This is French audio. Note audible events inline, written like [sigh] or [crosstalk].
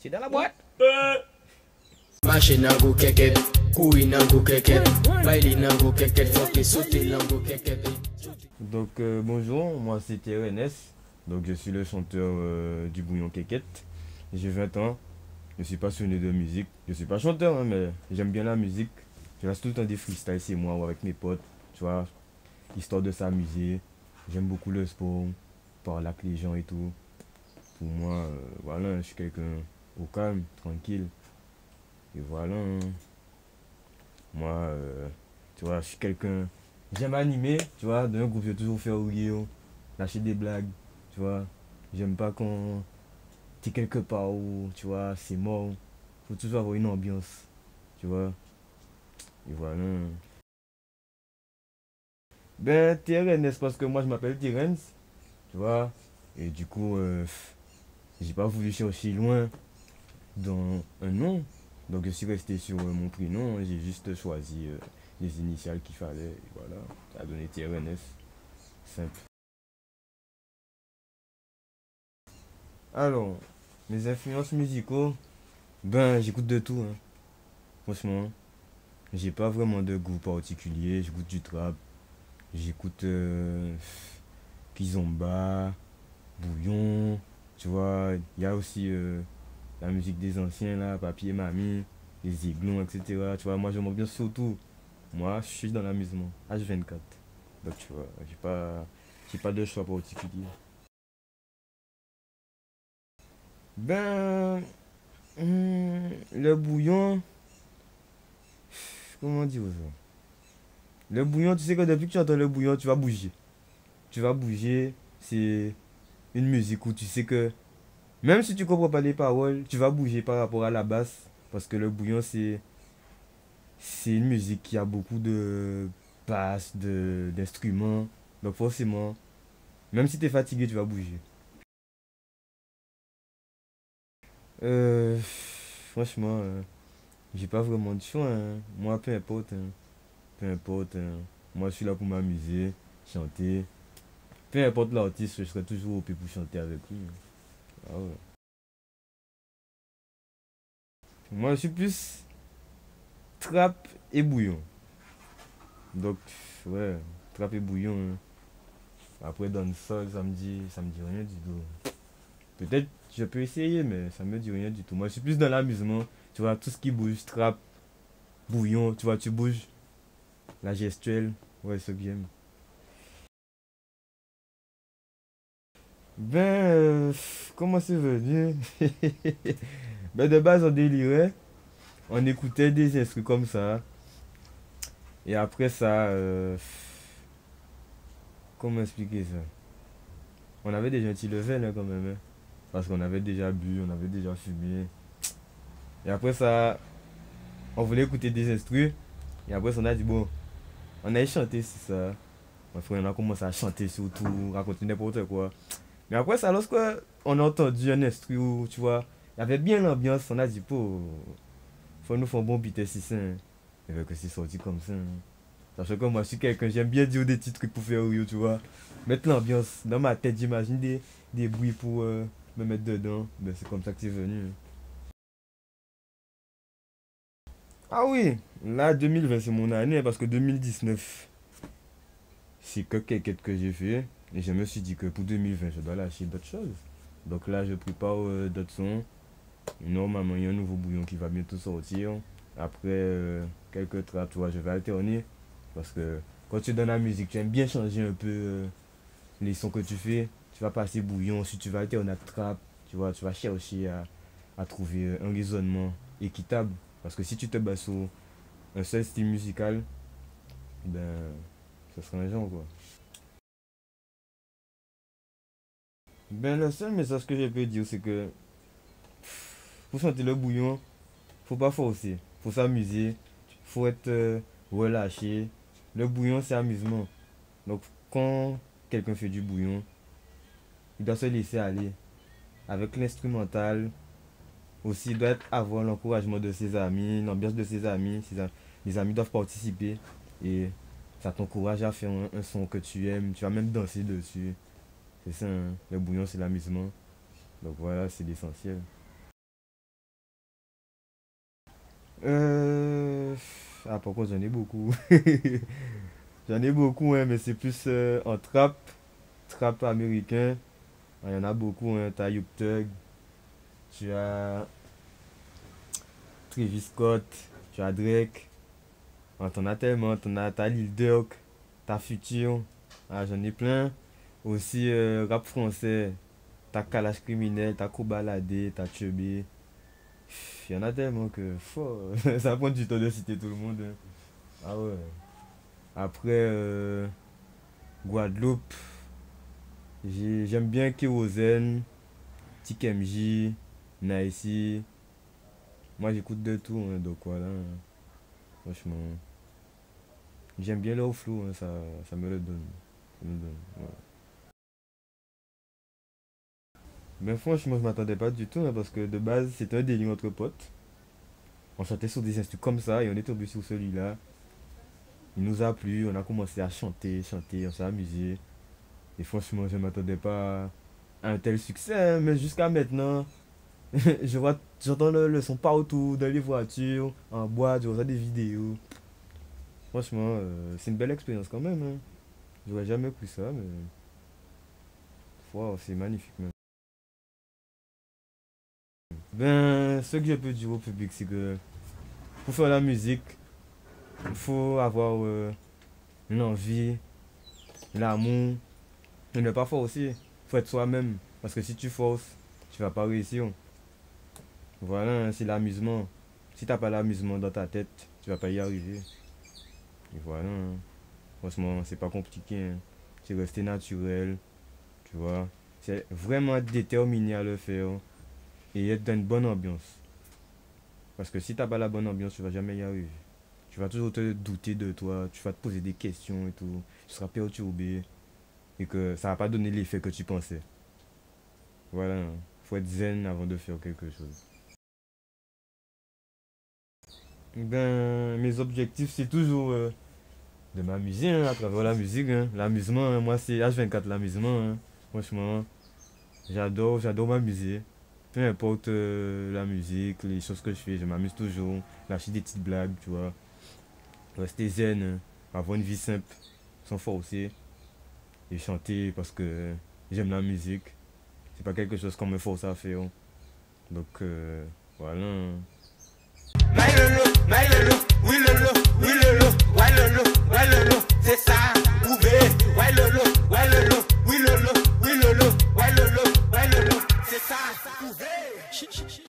C'est dans la boîte. Keket, keket, baile keket, faut sauter keket. Donc euh, bonjour, moi c'est Thierry. Donc je suis le chanteur euh, du Bouillon Quéquette. J'ai 20 ans. Je suis passionné de musique. Je suis pas chanteur, hein, mais j'aime bien la musique. Je reste tout le temps des freestyles chez moi ou avec mes potes, tu vois, histoire de s'amuser. J'aime beaucoup le sport, parler avec les gens et tout. Pour moi, euh, voilà, je suis quelqu'un au calme, tranquille. Et voilà. hein. Moi, euh, tu vois, je suis quelqu'un. J'aime animer, tu vois. Dans un groupe, je vais toujours faire rire, lâcher des blagues, tu vois. J'aime pas quand t'es quelque part où, tu vois, c'est mort. Faut toujours avoir une ambiance, tu vois. Et voilà. Ben, Terence, parce que moi je m'appelle Terence, tu vois. Et du coup, euh, j'ai pas voulu chercher loin dans un nom. Donc je suis resté sur euh, mon prénom, j'ai juste choisi euh, les initiales qu'il fallait. Et voilà, ça a donné TRNS. Simple. Alors, mes influences musicaux, ben j'écoute de tout. hein. Franchement, j'ai pas vraiment de goût particulier. J'écoute du trap, j'écoute euh, Kizomba, Bouillon, tu vois. Il y a aussi euh, la musique des anciens là, Papier Mamie, les Aiglons, etc. Tu vois, moi j'aime bien surtout. Moi, je suis dans l'amusement, H24. Donc tu vois, j'ai pas, j'ai pas de choix particulier. Ben, hum, le bouillon, comment dire ça? Le bouillon, tu sais que depuis que tu entends le bouillon, tu vas bouger. Tu vas bouger, c'est une musique où tu sais que même si tu comprends pas les paroles, tu vas bouger par rapport à la basse. Parce que le bouillon, c'est. C'est une musique qui a beaucoup de basses, de, d'instruments. Donc forcément, même si tu es fatigué, tu vas bouger. Euh, franchement, euh, j'ai pas vraiment de choix. hein. Moi, peu importe. hein. Peu importe. hein. Moi, je suis là pour m'amuser, chanter. Peu importe l'artiste, je serai toujours OP pour chanter avec lui. Ah. Moi, je suis plus trap et bouillon. Donc, ouais, trap et bouillon. hein. Après, dans le sol, ça me dit, ça me dit rien du tout. Peut-être je peux essayer, mais ça me dit rien du tout. Moi, je suis plus dans l'amusement. Tu vois, tout ce qui bouge, trap, bouillon, tu vois, tu bouges. La gestuelle, ouais, c'est ce. Ben, euh, comment c'est venu [laughs] Ben, de base, on délirait. On écoutait des instruments comme ça. Et après ça, euh, comment expliquer ça? On avait des gentils levels hein, quand même. hein. Parce qu'on avait déjà bu, on avait déjà fumé. Et après ça, on voulait écouter des instruments. Et après, on a dit, bon, on allait chanter, c'est ça. Mon frère, on a commencé à chanter surtout, raconter n'importe quoi. Mais après ça, lorsque on a entendu un instru où, tu vois, il y avait bien l'ambiance, on a dit, pour faut nous faire un bon beat ici, ça. hein. Et que c'est sorti comme ça. hein. Sachant que moi, je suis quelqu'un, j'aime bien dire des trucs pour faire rire, tu vois. Mettre l'ambiance dans ma tête, j'imagine des, des bruits pour euh, me mettre dedans. Ben, c'est comme ça que c'est venu. hein. Ah oui, là 2020 c'est mon année parce que 2019 c'est que quelques que j'ai fait et je me suis dit que pour 2020 je dois lâcher d'autres choses. Donc là je prépare euh, d'autres sons. Normalement il y a un nouveau bouillon qui va bientôt sortir. Après euh, quelques traps, tu vois, je vais alterner parce que quand tu es dans la musique, tu aimes bien changer un peu euh, les sons que tu fais. Tu vas passer bouillon, si tu vas alterner à trap, tu vois, tu vas chercher à, à trouver un raisonnement équitable. Parce que si tu te bases sur un seul style musical, ben, ce serait un genre quoi. Ben, le seul message que je peux dire, c'est que pour chanter le bouillon, faut pas forcer, faut s'amuser, faut être euh, relâché. Le bouillon, c'est amusement. Donc, quand quelqu'un fait du bouillon, il doit se laisser aller avec l'instrumental, aussi, il doit avoir l'encouragement de ses amis, l'ambiance de ses amis. Ses les amis doivent participer et ça t'encourage à faire un son que tu aimes. Tu vas même danser dessus. C'est ça, hein. le bouillon, c'est l'amusement. Donc voilà, c'est l'essentiel. Euh... Ah, par j'en ai beaucoup? [laughs] j'en ai beaucoup, hein, mais c'est plus euh, en trap, trap américain. Il y en a beaucoup, hein. T'as Yoop Tug, tu as Travis Scott, tu as Drake. Ah, t'en as tellement, t'en as, t'as Lil Durk, t'as Future. Ah, j'en ai plein. Aussi, euh, rap français, t'as Kalash Criminel, t'as Kobalade, t'as Chubby. Il y en a tellement que [laughs] ça prend du temps de citer tout le monde. hein. Ah ouais. Après, euh, Guadeloupe, j'ai- j'aime bien Kérosène, Tic MJ, Naïsi. Moi j'écoute de tout, hein, donc voilà. hein. Franchement. J'aime bien leur flow, ça, ça me le donne. Ça me le donne. Mais franchement, je m'attendais pas du tout, hein, parce que de base, c'était un délire entre potes. On chantait sur des instruments comme ça, et on est tombé sur celui-là. Il nous a plu, on a commencé à chanter, chanter, on s'est amusé. Et franchement, je m'attendais pas à un tel succès, hein, mais jusqu'à maintenant, [laughs] je vois, j'entends le, le son partout, dans les voitures, en boîte, je vois des vidéos. Franchement, euh, c'est une belle expérience quand même. Hein. J'aurais jamais cru ça, mais. Wow, c'est magnifique même. Ben, ce que je peux dire au public, c'est que pour faire la musique, il faut avoir euh, l'envie, l'amour, et ne pas forcer. Il faut être soi-même. Parce que si tu forces, tu vas pas réussir. Voilà, c'est l'amusement. Si t'as pas l'amusement dans ta tête, tu vas pas y arriver. Et voilà. Franchement, c'est pas compliqué. hein. C'est rester naturel. Tu vois. C'est vraiment déterminé à le faire. Et être dans une bonne ambiance. Parce que si t'as pas la bonne ambiance, tu vas jamais y arriver. Tu vas toujours te douter de toi. Tu vas te poser des questions et tout. Tu seras perturbé. Et que ça va pas donner l'effet que tu pensais. Voilà. Faut être zen avant de faire quelque chose. Ben, mes objectifs, c'est toujours euh, de m'amuser hein, à travers la musique. hein. L'amusement, hein, moi, c'est H24 l'amusement. Franchement, j'adore, j'adore m'amuser. Peu importe euh, la musique, les choses que je fais, je m'amuse toujours. Lâcher des petites blagues, tu vois. Rester zen, avoir une vie simple, sans forcer. Et chanter parce que j'aime la musique. C'est pas quelque chose qu'on me force à faire. Donc, euh, voilà. hein. My ouvert, ouais lolo, ouais